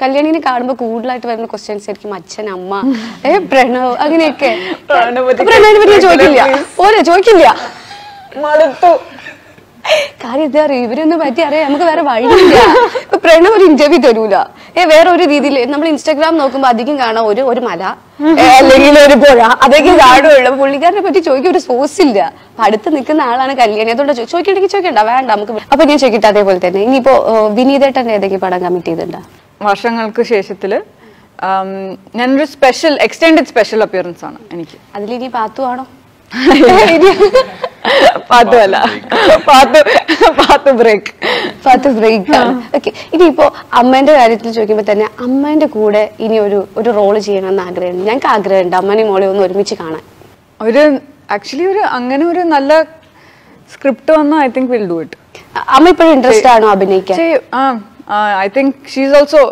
കല്യാണിനെ കാണുമ്പോൾ കൂടുതലായിട്ട് വരുന്ന ക്വസ്റ്റ്യൻസ് ആയിരിക്കും അച്ഛൻ അമ്മ ഏ പ്രണവ് അങ്ങനെയൊക്കെ. പ്രണവിനെ പറ്റി ചോദിക്കില്ല. ഓരോ ചോദിക്കില്ല. കാര്യം എന്താ അറിയോ? ഇവരൊന്നും പറ്റി അറിയാം നമുക്ക് വേറെ വഴിയില്ല. ഇപ്പൊ പ്രണവ് ഒരു ഇന്റർവ്യൂ തരൂല. ഏ വേറെ ഒരു രീതിയിൽ നമ്മൾ ഇൻസ്റ്റാഗ്രാം നോക്കുമ്പോ അധികം കാണാം ഒരു ഒരു മല. അല്ലെങ്കിൽ ഒരു പുഴ. അതൊക്കെ കാണുള്ളൂ പുള്ളിക്കാരനെ പറ്റി ചോദിക്കാൻ ഒരു സോഴ്സ് ഇല്ല. അപ്പൊ അടുത്ത് നിൽക്കുന്ന ആളാണ് കല്യാണി. അതുകൊണ്ട് ചോദിക്കണ്ടെങ്കിൽ ചോദിക്കണ്ട. വേണ്ട നമുക്ക് അപ്പൊ ഞാൻ ചോദിക്കട്ടെ അതേപോലെ തന്നെ. ഇനിയിപ്പോ വിനീതേട്ടന്റെ ഏതെങ്കിലും പടം കമ്മിറ്റ് ചെയ്തിട്ടുണ്ടോ? വർഷങ്ങൾക്ക് ശേഷത്തിൽ ഞാനൊരു സ്പെഷ്യൽ എക്സ്റ്റെൻഡഡ് സ്പെഷ്യൽ അപ്പിയറൻസ് ആണ് എനിക്ക്. അതിലിനി പാത്തു ആണോ? പാത്തു അല്ല. പാത്തു പാത്തു ബ്രേക്ക് പാത്തു ബ്രേക്ക് ആണ്. ഓക്കെ ഇനിയിപ്പോ അമ്മേന്റെ കാര്യത്തിൽ ചോദിക്കുമ്പോ തന്നെ അമ്മേന്റെ കൂടെ ഇനി ഒരു ഒരു റോൾ ചെയ്യണമെന്ന് ആഗ്രഹമുണ്ട്. ഞങ്ങൾക്ക് ആഗ്രഹമുണ്ട് അമ്മനെയും മോളെ ഒന്ന് ഒരുമിച്ച് കാണാൻ. ഒരു ആക്ച്വലി ഒരു അങ്ങനെ ഒരു നല്ല സ്ക്രിപ്റ്റ് വന്നാൽ I think will do it അമ്മ ഇപ്പോഴും ഇൻട്രസ്റ്റ് ആണോ അഭിനയിക്കാൻ? I think she's also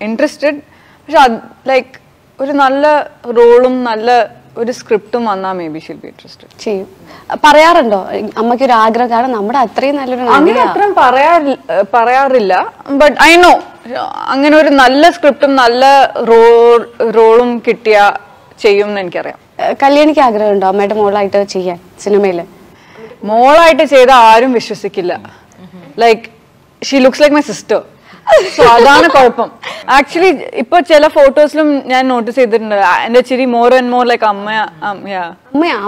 interested പക്ഷെ ലൈക്ക് ഒരു നല്ല റോളും നല്ല ഒരു സ്ക്രിപ്റ്റും വന്നാൽ maybe she'll be interested ചെയ്യും. പറയാറുണ്ടോ? അമ്മയ്ക്ക് ഒരു ആഗ്രഹം കാരണം നമ്മുടെ അത്രയും നല്ലൊരു അങ്ങനെ. അത്രയും പറയാറില്ല പറയാറില്ല. ബട്ട് ഐ നോ അങ്ങനെ ഒരു നല്ല സ്ക്രിപ്റ്റും നല്ല റോളും കിട്ടിയ ചെയ്യും എന്ന് എനിക്കറിയാം. കല്യാണിക്ക് ആഗ്രഹമുണ്ടോ? അമ്മയുടെ മോളായിട്ട് ചെയ്യാൻ സിനിമയിൽ? മോളായിട്ട് ചെയ്ത ആരും വിശ്വസിക്കില്ല. Like she looks like my sister so അതാണ് കുഴപ്പം. ആക്ച്വലി ഇപ്പൊ ചില ഫോട്ടോസിലും ഞാൻ നോട്ടീസ് ചെയ്തിട്ടുണ്ട്. എന്റെ ചിരി മോർ ആൻഡ് മോർ ലൈക്ക് അമ്മ. അമ്മയാ.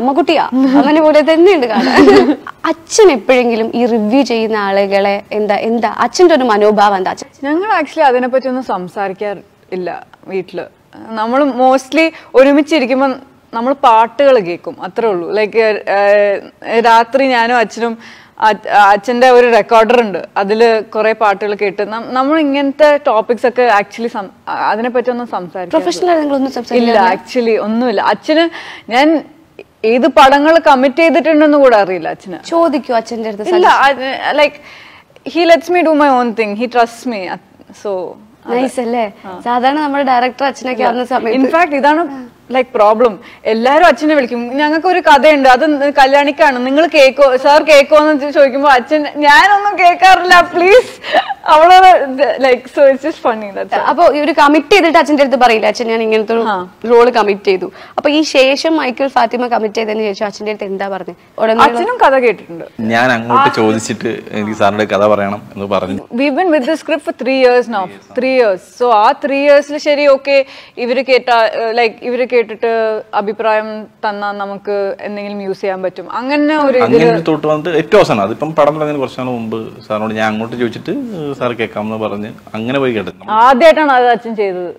അമ്മക്കുട്ടിയാ. അമ്മനെ പോലെ തന്നെയുണ്ട് കാണാൻ. അച്ഛൻ എപ്പോഴെങ്കിലും ഈ റിവ്യൂ ചെയ്യുന്ന ആളുകളെ എന്താ എന്താ അച്ഛന്റെ ഒരു മനോഭാവം എന്താ? അച്ഛൻ ഞങ്ങൾ ആക്ച്വലി അതിനെപ്പറ്റി ഒന്നും സംസാരിക്കാറില്ല വീട്ടിൽ. നമ്മൾ മോസ്റ്റ്ലി ഒരുമിച്ചിരിക്കുമ്പോൾ നമ്മൾ പാട്ടുകൾ കേൾക്കും അത്രേ ഉള്ളൂ. ലൈക്ക് രാത്രി ഞാനും അച്ഛനും അ- അച്ഛന്റെ ഒരു റെക്കോർഡർ ഉണ്ട്. അതിൽ കുറെ പാട്ടുകൾ കേട്ട് നമ്മൾ ഇങ്ങനത്തെ ടോപ്പിക്സ് ഒക്കെ ആക്ച്വലി അതിനെ പറ്റി ഒന്നും സംസാരിക്കും ഇല്ല സംസാരിക്കില്ല ആക്ച്വലി ഒന്നുമില്ല. അച്ഛന് ഞാൻ ഏത് പടങ്ങൾ കമ്മിറ്റ് ചെയ്തിട്ടുണ്ടെന്ന് കൂടെ അറിയില്ല അച്ഛന്. ചോദിക്കൂ അച്ഛന്റെ അടുത്ത് ഇല്ല like he lets me do my own thing he trust me so nice അല്ലേ? സാധാരണ നമ്മുടെ ഡയറക്ടർ അച്ഛനൊക്കെ ഇൻഫാക്ട് ഇതാണ് ലൈക്ക് പ്രോബ്ലം എല്ലാവരും അച്ഛനെ വിളിക്കും. ഞങ്ങൾക്ക് ഒരു കഥയുണ്ട്. അത് കല്യാണിക്കാണ്. നിങ്ങൾ കേക്കോ? സാർ കേക്കോ എന്ന് ചോദിക്കുമ്പോ അച്ഛൻ ഞാനൊന്നും കേൾക്കാറില്ല പ്ലീസ് അവളോട് like so it's just funny അപ്പൊ ഈ ഒരു കമ്മിറ്റ് ചെയ്തിട്ട് അച്ഛന്റെ അടുത്ത് പറയില്ല? അച്ഛൻ ഞാൻ ഇങ്ങനത്തെ ഒരു റോൾ കമ്മിറ്റ് ചെയ്തു. അപ്പൊ ഈ ശേഷം മൈക്കിൾ ഫാത്തിമ കമ്മിറ്റ് ചെയ്തതിന് ശേഷം അച്ഛന്റെ അടുത്ത് എന്താ പറഞ്ഞത് അച്ഛനും കഥ കേട്ടിട്ടുണ്ട്. ഞാൻ അങ്ങോട്ട് ചോദിച്ചിട്ട് എനിക്ക് സാറിന്റെ കഥ പറയണം എന്ന് പറഞ്ഞു. We been with the script for three years now three years so ആ ത്രീ ഇയേഴ്സിൽ ശരി ഓക്കെ ഇവർ കേട്ട ലൈക്ക് ഇവർ കേട്ടിട്ട് അഭിപ്രായം തന്നാൽ നമുക്ക് എന്തെങ്കിലും യൂസ് ചെയ്യാൻ പറ്റും. അങ്ങനെ ഒരു അങ്ങനെ ഒരു തൊട്ട് വന്നിട്ട് ഏറ്റവും അവസാനം അതിപ്പം പടം തുടങ്ങുന്ന കുറച്ച് നാൾ മുമ്പ് സാറിനോട് ഞാൻ അങ്ങോട്ട് ചോദിച്ചിട്ട് സാർ കേൾക്കാമെന്ന് പറഞ്ഞ് അങ്ങനെ പോയി കേട്ടത്. ആദ്യമായിട്ടാണ് അത് അച്ഛൻ ചെയ്തത്.